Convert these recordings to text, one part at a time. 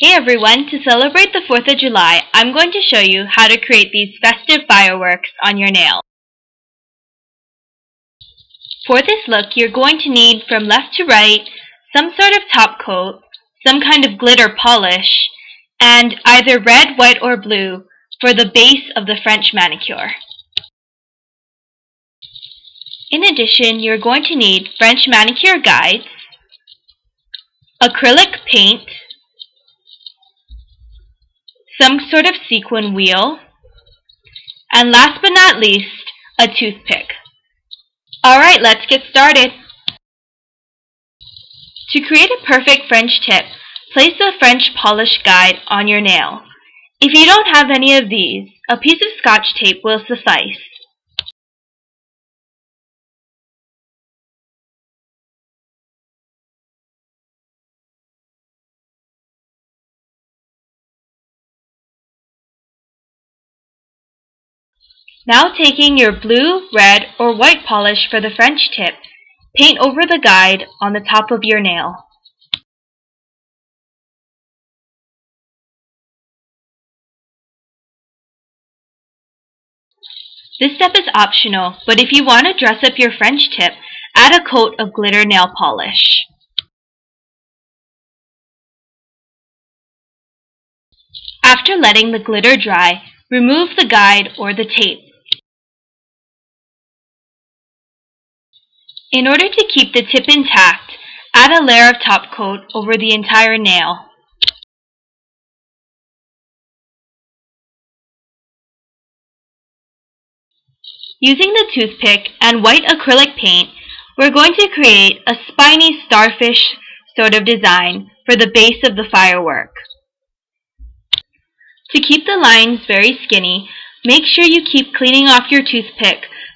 Hey everyone, to celebrate the 4th of July, I'm going to show you how to create these festive fireworks on your nail. For this look, you're going to need from left to right some sort of top coat, some kind of glitter polish, and either red, white, or blue for the base of the French manicure. In addition, you're going to need French manicure guides, acrylic paint, some sort of sequin wheel, and last but not least, a toothpick. Alright, let's get started. To create a perfect French tip, place the French polish guide on your nail. If you don't have any of these, a piece of scotch tape will suffice. Now taking your blue, red, or white polish for the French tip, paint over the guide on the top of your nail. This step is optional, but if you want to dress up your French tip, add a coat of glitter nail polish. After letting the glitter dry, remove the guide or the tape. In order to keep the tip intact, add a layer of top coat over the entire nail. Using the toothpick and white acrylic paint, we're going to create a spiny starfish sort of design for the base of the firework. To keep the lines very skinny, make sure you keep cleaning off your toothpick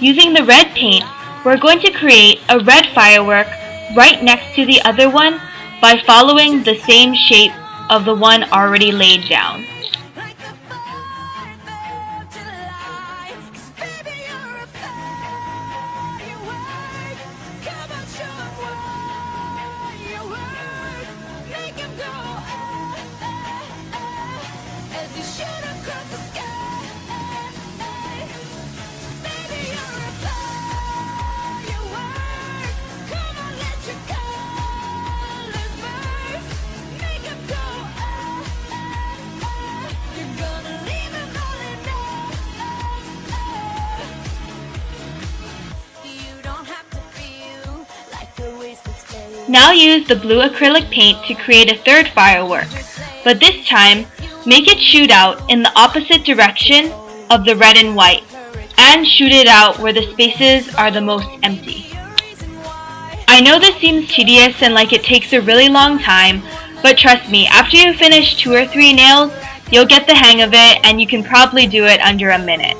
Using the red paint, we're going to create a red firework right next to the other one by following the same shape of the one already laid down. Now use the blue acrylic paint to create a third firework, but this time, make it shoot out in the opposite direction of the red and white, and shoot it out where the spaces are the most empty. I know this seems tedious and like it takes a really long time, but trust me, after you finish two or three nails, you'll get the hang of it and you can probably do it under a minute.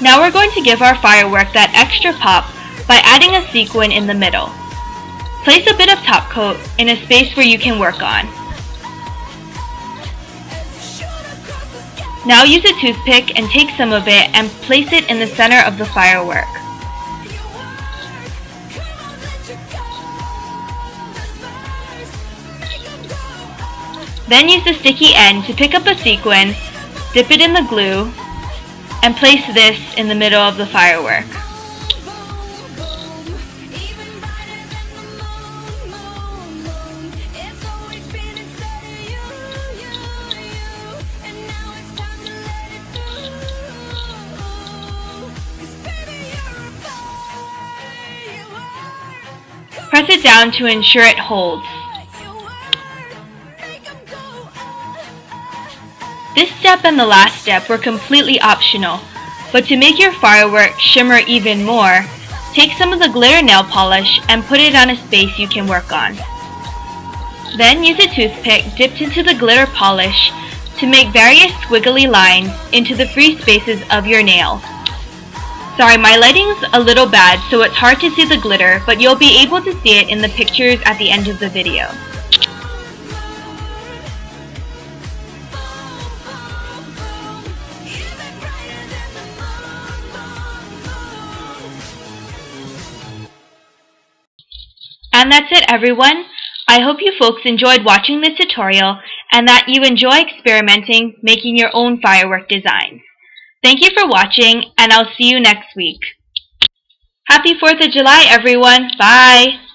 Now we're going to give our firework that extra pop by adding a sequin in the middle. Place a bit of top coat in a space where you can work on. Now use a toothpick and take some of it and place it in the center of the firework. Then use the sticky end to pick up a sequin, dip it in the glue, and place this in the middle of the firework. Press it down to ensure it holds. This step and the last step were completely optional, but to make your firework shimmer even more, take some of the glitter nail polish and put it on a space you can work on. Then use a toothpick dipped into the glitter polish to make various squiggly lines into the free spaces of your nail. Sorry, my lighting's a little bad so it's hard to see the glitter, but you'll be able to see it in the pictures at the end of the video. And that's it everyone. I hope you folks enjoyed watching this tutorial and that you enjoy experimenting making your own firework designs. Thank you for watching and I'll see you next week. Happy 4th of July everyone. Bye.